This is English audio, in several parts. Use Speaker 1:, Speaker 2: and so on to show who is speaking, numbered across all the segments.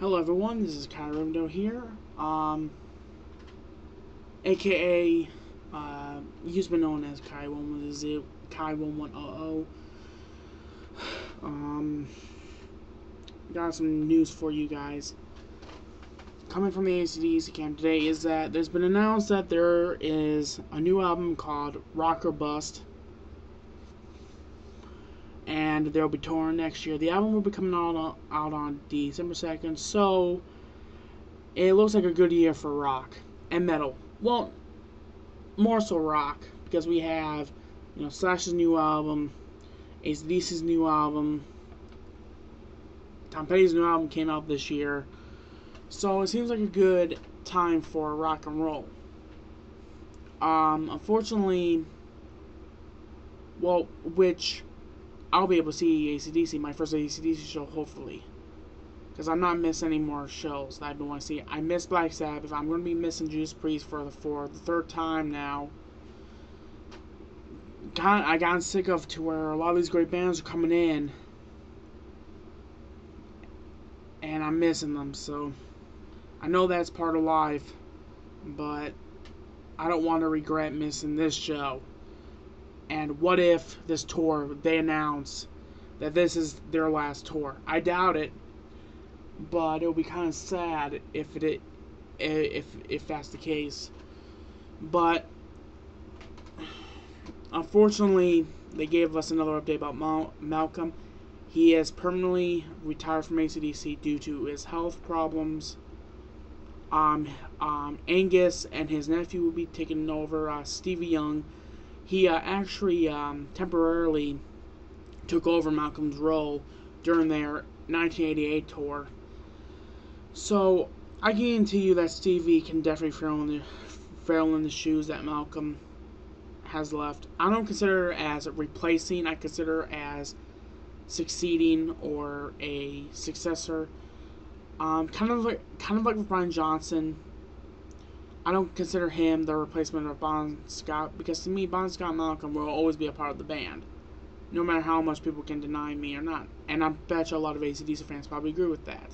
Speaker 1: Hello everyone, this is Kai Rimdo here, um, aka, uh, he's been known as Kai 110, Kai 1100, um, got some news for you guys. Coming from the ACDC camp today is that there's been announced that there is a new album called Rock or Bust, and they'll be touring next year. The album will be coming out on, out on December 2nd, so it looks like a good year for rock and metal. Well, more so rock, because we have, you know, Slash's new album, ACDC's new album, Tom Petty's new album came out this year, so it seems like a good time for rock and roll. Um, unfortunately, well, which I'll be able to see ACDC, my first ACDC show, hopefully. Because I'm not missing any more shows that I've been wanting to see. I miss Black Sabbath. If I'm going to be missing Judas Priest for the, for the third time now. Got, I got sick of to where a lot of these great bands are coming in. And I'm missing them, so... I know that's part of life. But... I don't want to regret missing this show. And what if this tour they announce that this is their last tour? I doubt it, but it would be kind of sad if it if if that's the case. But unfortunately, they gave us another update about Mal- Malcolm. He has permanently retired from ACDC due to his health problems. Um, um, Angus and his nephew will be taking over. Uh, Stevie Young he uh, actually um, temporarily took over Malcolm's role during their 1988 tour. So I guarantee you that Stevie can definitely fill in the in the shoes that Malcolm has left. I don't consider as replacing. I consider as succeeding or a successor. Um, kind of like kind of like Brian Johnson I don't consider him the replacement of Bon Scott because to me, Bon Scott Malcolm will always be a part of the band, no matter how much people can deny me or not. And I bet you a lot of ACDC fans probably agree with that.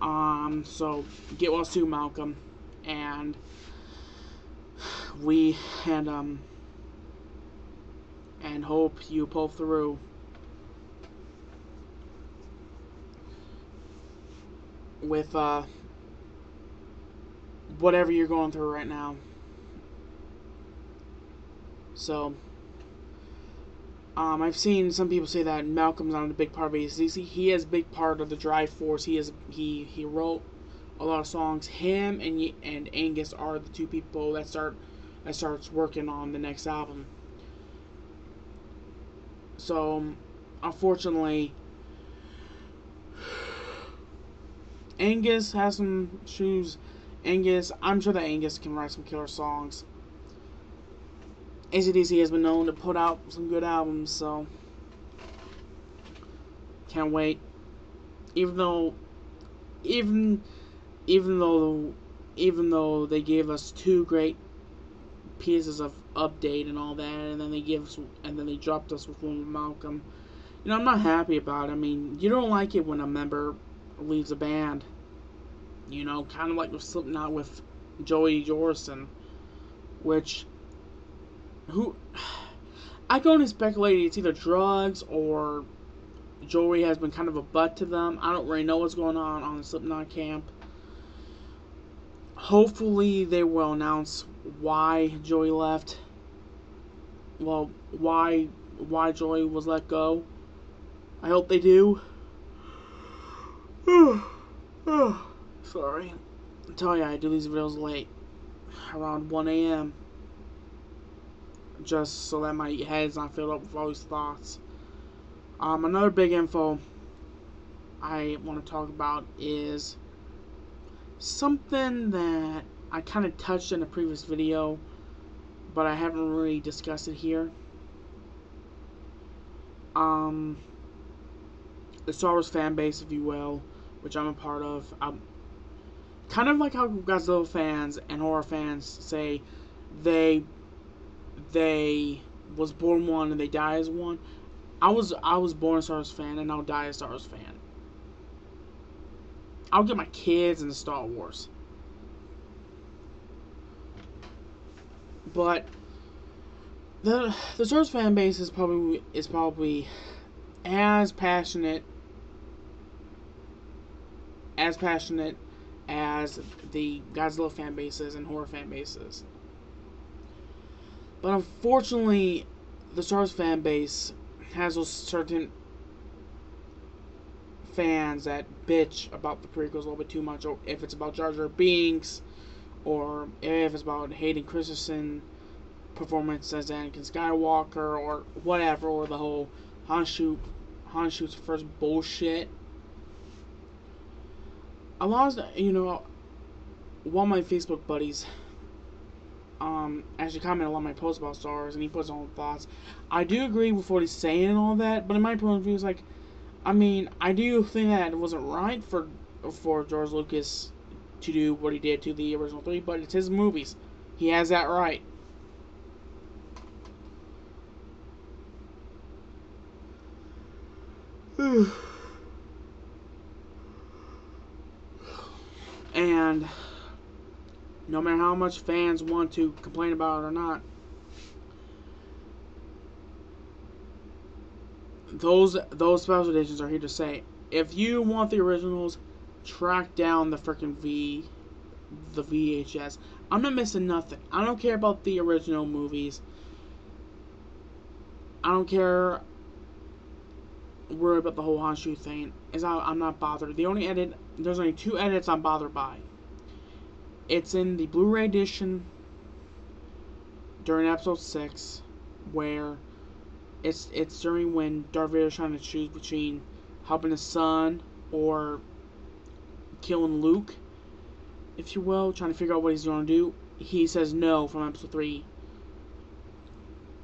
Speaker 1: Um, so get well soon, Malcolm, and we and um and hope you pull through. With uh whatever you're going through right now. So, um, I've seen some people say that Malcolm's not a big part of ACDC. He is a big part of the Drive Force. He is he he wrote a lot of songs. Him and and Angus are the two people that start that starts working on the next album. So, unfortunately, Angus has some shoes Angus, I'm sure that Angus can write some killer songs. ACDC has been known to put out some good albums, so can't wait. Even though, even, even though, even though they gave us two great pieces of update and all that, and then they give us, and then they dropped us with Malcolm. You know, I'm not happy about it. I mean, you don't like it when a member leaves a band. You know, kind of like with Slipknot with Joey Jordison, which who I can only speculate it's either drugs or Joey has been kind of a butt to them. I don't really know what's going on on the Slipknot camp. Hopefully, they will announce why Joey left. Well, why why Joey was let go. I hope they do. Sorry. I tell you, I do these videos late. Around 1 a.m. Just so that my head's not filled up with all these thoughts. Um, another big info I want to talk about is something that I kind of touched in a previous video, but I haven't really discussed it here. Um, the Star Wars fan base, if you will, which I'm a part of. I'm, kind of like how Godzilla fans and horror fans say they they was born one and they die as one. I was I was born a Star Wars fan and I'll die a Star Wars fan. I'll get my kids into Star Wars. But the the Star Wars fan base is probably is probably as passionate as passionate as the Godzilla fan bases and horror fan bases. But unfortunately, the Star Wars fan base has those certain fans that bitch about the prequels a little bit too much, or if it's about Jar Jar Binks, or if it's about Hayden Christensen performance as Anakin Skywalker, or whatever, or the whole Han shoot Han shoots first bullshit. A lost, you know, one of my Facebook buddies um, actually commented on my posts about Star Wars, and he puts his own thoughts. I do agree with what he's saying and all that, but in my point of view, it's like, I mean, I do think that it wasn't right for for George Lucas to do what he did to the original three, but it's his movies. He has that right. and no matter how much fans want to complain about it or not, those those special editions are here to say if you want the originals, track down the freaking V the VHS. I'm not missing nothing. I don't care about the original movies. I don't care worry about the whole Han shoot thing. Is I, I'm not bothered. The only edit there's only two edits I'm bothered by. It's in the Blu-ray edition during episode six, where it's it's during when Darth Vader's trying to choose between helping his son or killing Luke, if you will, trying to figure out what he's going to do. He says no from episode three,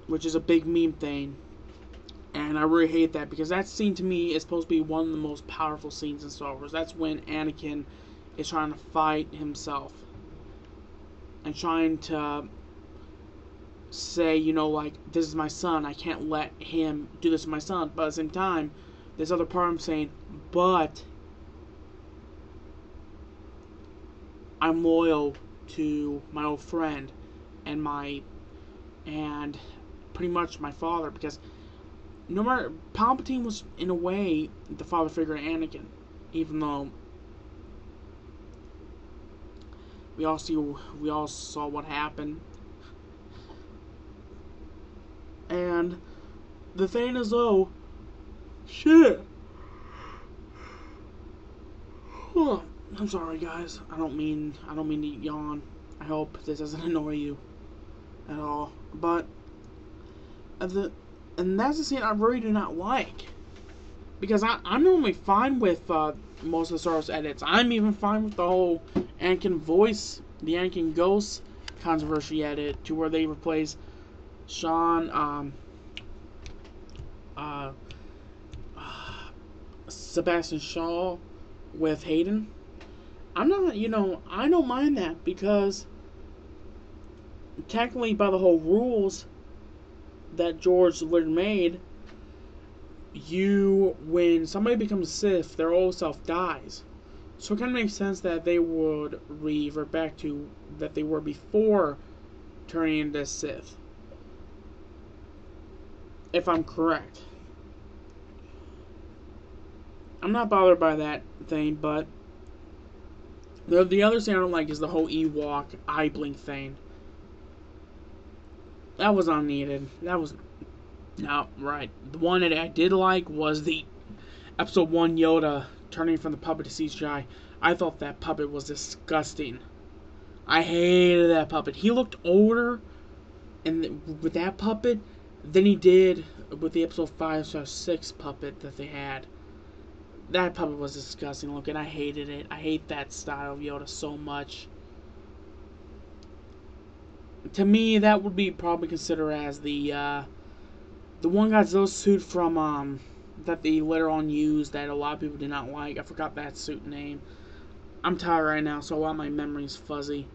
Speaker 1: which is a big meme thing, and I really hate that because that scene to me is supposed to be one of the most powerful scenes in Star Wars. That's when Anakin is trying to fight himself and trying to say, you know, like, this is my son, I can't let him do this to my son. But at the same time, this other part I'm saying, but I'm loyal to my old friend and my and pretty much my father because no matter Palpatine was in a way the father figure of Anakin, even though we all see we all saw what happened. And the thing is though shit huh. I'm sorry guys. I don't mean I don't mean to yawn. I hope this doesn't annoy you at all. But the and that's the scene I really do not like. Because I, I'm normally fine with uh, most of Wars edits. I'm even fine with the whole Anakin voice, the Anakin Ghost controversy edit, to where they replace Sean, um, uh, uh, Sebastian Shaw with Hayden. I'm not, you know, I don't mind that because technically, by the whole rules that George Lucas made, you when somebody becomes Sith, their old self dies. So it kind of makes sense that they would revert back to that they were before turning into Sith. If I'm correct. I'm not bothered by that thing, but the, the other thing I don't like is the whole Ewok eye blink thing. That was unneeded. That was no, right. The one that I did like was the episode one Yoda turning from the puppet to CGI. I thought that puppet was disgusting. I hated that puppet. He looked older, and with that puppet, than he did with the episode five or six puppet that they had. That puppet was disgusting looking. I hated it. I hate that style of Yoda so much. To me, that would be probably considered as the uh, the one Godzilla suit from um that they later on used that a lot of people did not like. I forgot that suit name. I'm tired right now, so a lot of my memory's fuzzy.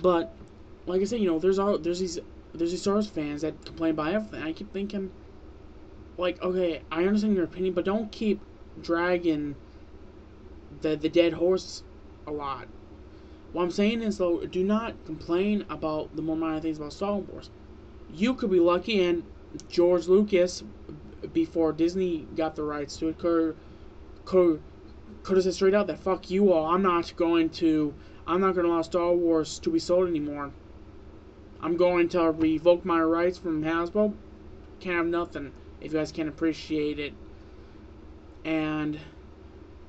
Speaker 1: But like I said, you know, there's all there's these there's these Star Wars fans that complain about everything. I keep thinking, like, okay, I understand your opinion, but don't keep dragging the the dead horse a lot. What I'm saying is though, do not complain about the more minor things about Star Wars. You could be lucky, and George Lucas, before Disney got the rights to it, could could could have said straight out that fuck you all. I'm not going to. I'm not going to allow Star Wars to be sold anymore. I'm going to revoke my rights from Hasbro. Can't have nothing if you guys can't appreciate it. And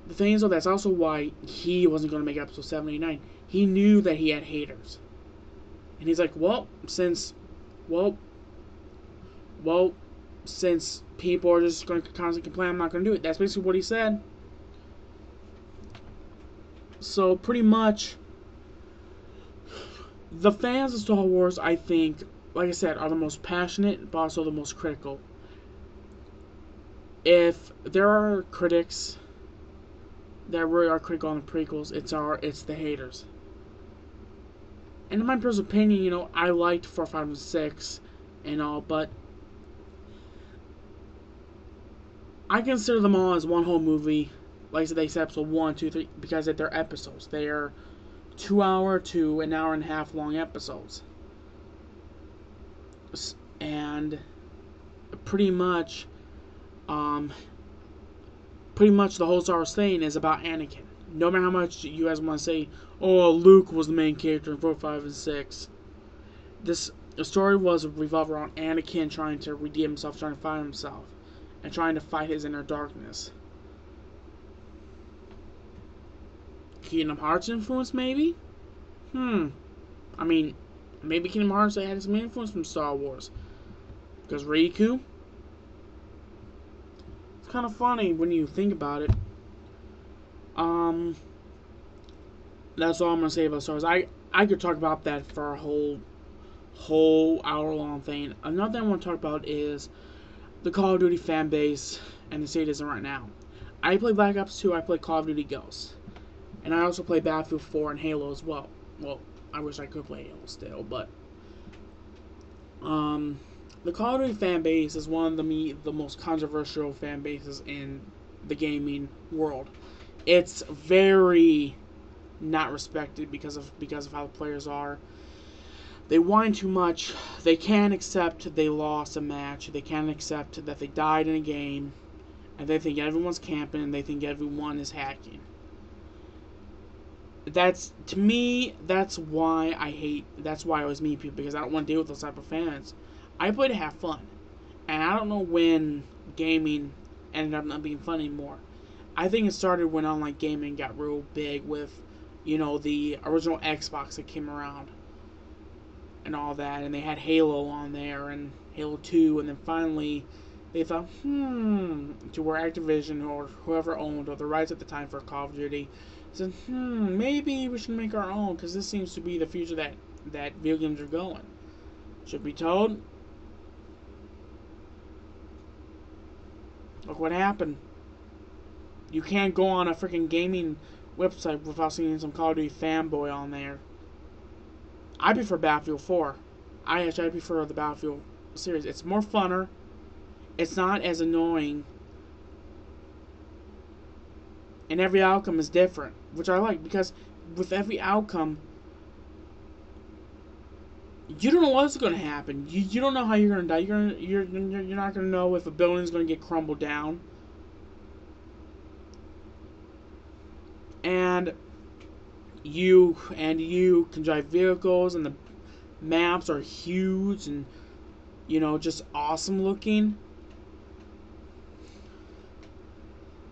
Speaker 1: the thing is, though, that's also why he wasn't going to make episode 789. He knew that he had haters. And he's like, well, since, well, well, since people are just going to constantly complain, I'm not going to do it. That's basically what he said. So, pretty much, the fans of Star Wars, I think, like I said, are the most passionate, but also the most critical. If there are critics that really are critical on the prequels, it's our it's the haters. And in my personal opinion, you know, I liked four, five, and six and all, but I consider them all as one whole movie. Like I said, they say episode one, two, three, because they're episodes. They are two hour to an hour and a half long episodes. And pretty much, um, pretty much the whole Star Wars thing is about Anakin. No matter how much you guys want to say, oh, Luke was the main character in 4, 5, and 6. This the story was revolved around Anakin trying to redeem himself, trying to find himself, and trying to fight his inner darkness. Kingdom Hearts influence, maybe? Hmm. I mean, maybe Kingdom Hearts had some influence from Star Wars. Because Riku, it's kind of funny when you think about it. Um, that's all I'm gonna say about Star Wars. I I could talk about that for a whole whole hour long thing. Another thing I want to talk about is the Call of Duty fan base and the state is right now. I play Black Ops 2. I play Call of Duty Ghosts, and I also play Battlefield 4 and Halo as well. Well, I wish I could play Halo still, but um the Call of Duty fan base is one of the me the most controversial fan bases in the gaming world. It's very not respected because of because of how the players are. They whine too much. They can't accept they lost a match. They can't accept that they died in a game, and they think everyone's camping and they think everyone is hacking. That's to me. That's why I hate. That's why I always meet people because I don't want to deal with those type of fans. I play to have fun. And I don't know when gaming ended up not being fun anymore. I think it started when online gaming got real big with, you know, the original Xbox that came around and all that. And they had Halo on there and Halo 2. And then finally they thought, hmm, to where Activision or whoever owned or the rights at the time for Call of Duty said, hmm, maybe we should make our own because this seems to be the future that, that video games are going. Should be told, Look what happened. You can't go on a freaking gaming website without seeing some Call of Duty fanboy on there. I prefer Battlefield 4. I actually prefer the Battlefield series. It's more funner. It's not as annoying. And every outcome is different, which I like because with every outcome, you don't know what's going to happen. You, you don't know how you're going to die. You're gonna, you're you're not going to know if a building's going to get crumbled down. And you and you can drive vehicles and the maps are huge and you know just awesome looking.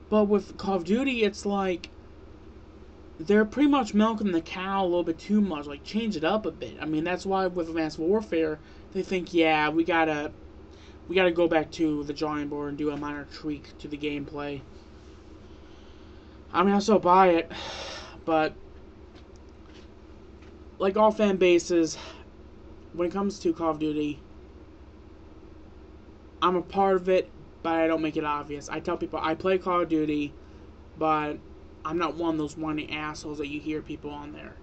Speaker 1: But with Call of Duty it's like they're pretty much milking the cow a little bit too much. Like change it up a bit. I mean, that's why with Advanced Warfare, they think, yeah, we gotta, we gotta go back to the drawing board and do a minor tweak to the gameplay. I mean, I still buy it, but like all fan bases, when it comes to Call of Duty, I'm a part of it, but I don't make it obvious. I tell people I play Call of Duty, but I'm not one of those whiny assholes that you hear people on there.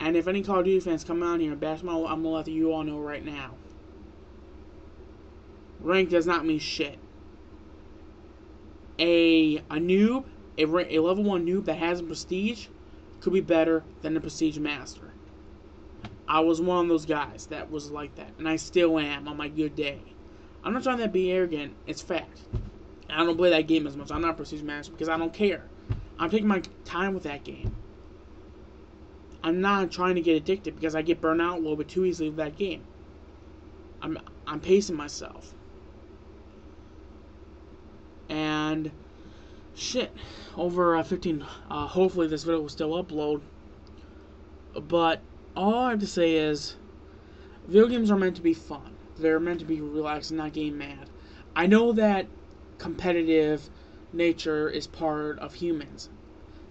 Speaker 1: And if any Call of Duty fans come out here and bash my, I'm gonna let you all know right now. Rank does not mean shit. A a noob a, a level 1 noob that has prestige could be better than a prestige master. I was one of those guys that was like that, and I still am on my good day. I'm not trying to be arrogant, it's fact. I don't play that game as much. I'm not a prestige master because I don't care. I'm taking my time with that game. I'm not trying to get addicted because I get burned out a little bit too easily with that game. I'm I'm pacing myself. And shit, over uh, 15. Uh, hopefully this video will still upload. But all I have to say is, video games are meant to be fun. They're meant to be relaxed and not game mad. I know that competitive nature is part of humans.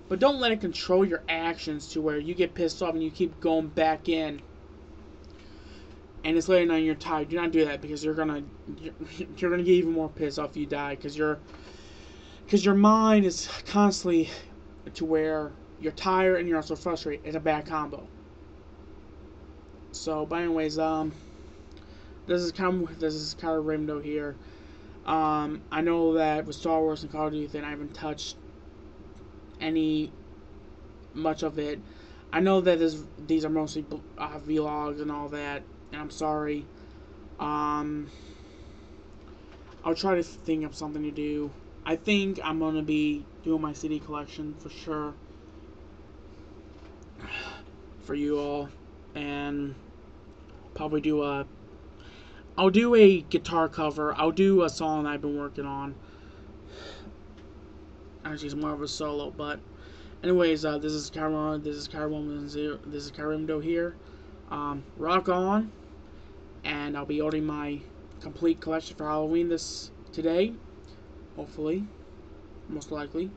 Speaker 1: But don't let it control your actions to where you get pissed off and you keep going back in. And it's late at night and you're tired. Do not do that because you're gonna you're, you're gonna get even more pissed off if you die because you're because your mind is constantly to where you're tired and you're also frustrated. It's a bad combo. So, but anyways, um, this is kind of this is kind of Rainbow here. Um, I know that with Star Wars and Call of Duty, I haven't touched any much of it. I know that this, these are mostly uh, vlogs and all that, and I'm sorry. Um, I'll try to think of something to do. I think I'm gonna be doing my CD collection for sure for you all, and probably do a. I'll do a guitar cover. I'll do a song I've been working on actually it's more of a solo. But anyways, uh, this is Kyron. This is Kyron. This is Kyrimdo here. Um, rock on, and I'll be ordering my complete collection for Halloween this today, hopefully, most likely.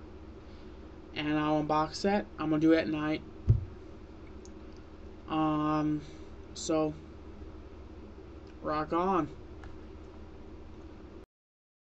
Speaker 1: And I'll unbox that. I'm gonna do it at night. Um, so rock on.